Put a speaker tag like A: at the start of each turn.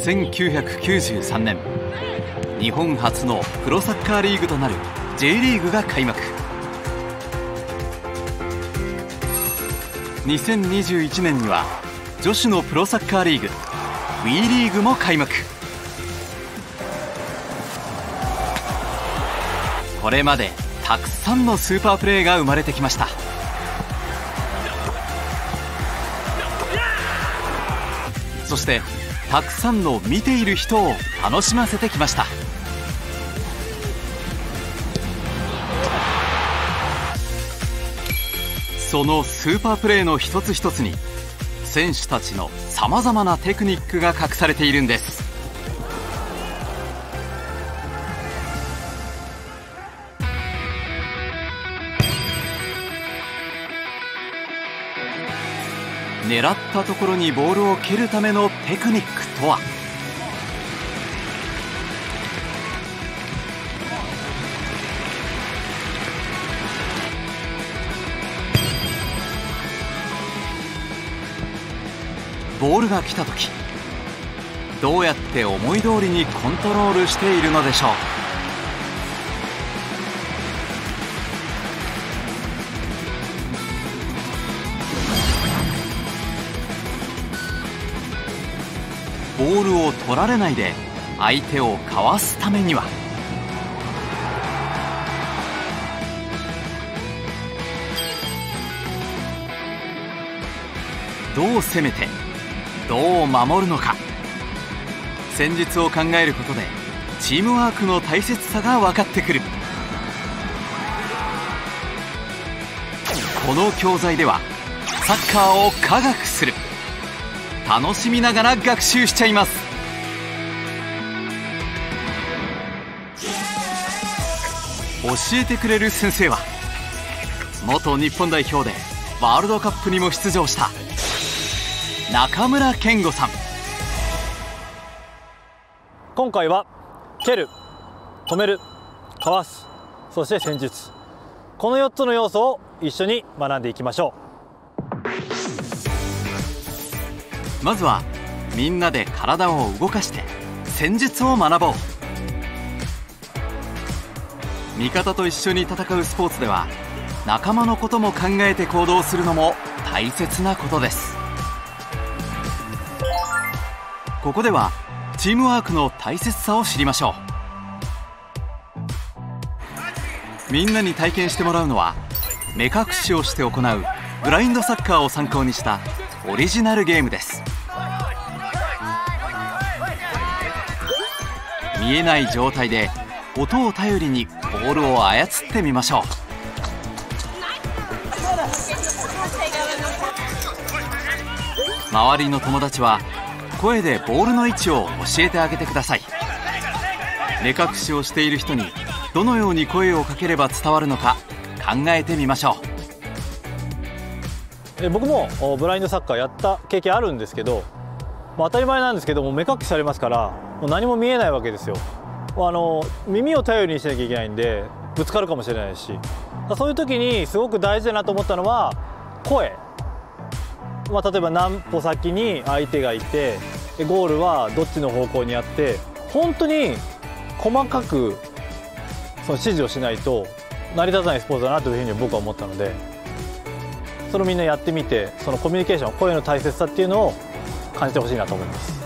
A: 1993年日本初のプロサッカーリーグとなる J リーグが開幕。2021年には女子のプロサッカーリーグ WE リーグも開幕。これまでたくさんのスーパープレーが生まれてきました。そしてたくさんの見ている人を楽しませてきました。そのスーパープレーの一つ一つに選手たちのさまざまなテクニックが隠されているんです。狙ったところにボールを蹴るためのテクニックとは？ボールが来た時どうやって思い通りにコントロールしているのでしょう？ボールを取られないで相手をかわすためには。どう攻めてどう守るのか。戦術を考えることでチームワークの大切さが分かってくる。この教材ではサッカーを科学する。楽しみながら学習しちゃいます。教えてくれる先生は元日本代表でワールドカップにも出場した中村健吾さん。
B: 今回は蹴る止めるかわすそして戦術。この4つの要素を一緒に学んでいきましょ
A: う。まずはみんなで体を動かして戦術を学ぼう。味方と一緒に戦うスポーツでは仲間のことも考えて行動するのも大切なことです。ここではチームワークの大切さを知りましょう。みんなに体験してもらうのは目隠しをして行うブラインドサッカーを参考にしたオリジナルゲームです。見えない状態で音を頼りにボールを操ってみましょう。周りの友達は声でボールの位置を教えてあげてください。目隠しをしている人にどのように声をかければ伝わるのか考えてみましょ
B: う。え僕もブラインドサッカーやった経験あるんですけどまあ当たり前なんですけども目隠しされますからもう何も見えないわけですよ。あの耳を頼りにしなきゃいけないんでぶつかるかもしれないし。そういう時にすごく大事だなと思ったのは声。まあ、例えば何歩先に相手がいてゴールはどっちの方向にあって本当に細かくその指示をしないと成り立たないスポーツだなというふうに僕は思ったのでそれをみんなやってみてそのコミュニケーション声の大切さっていうのを感じてほしいなと思います。